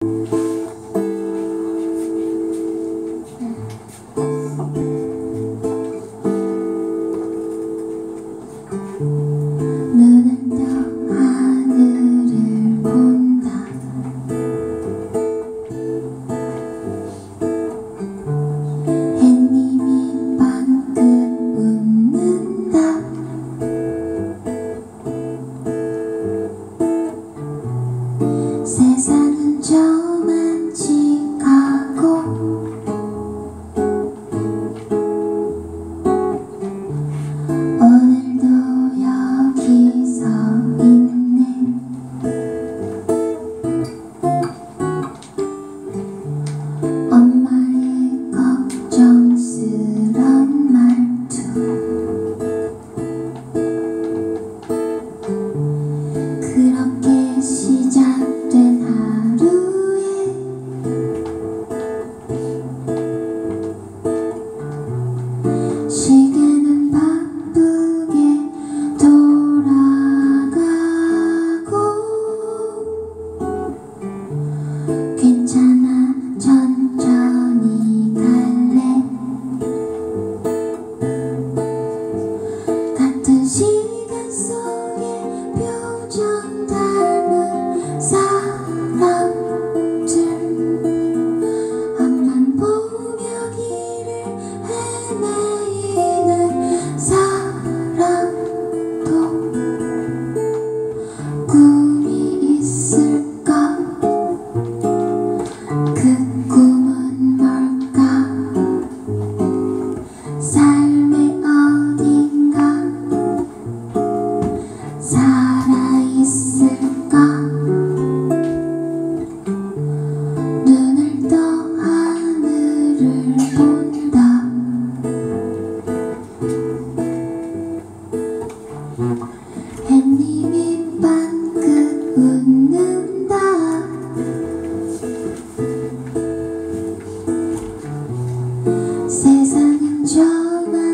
うん。 햇님이 방긋 웃는다. 세상은 저만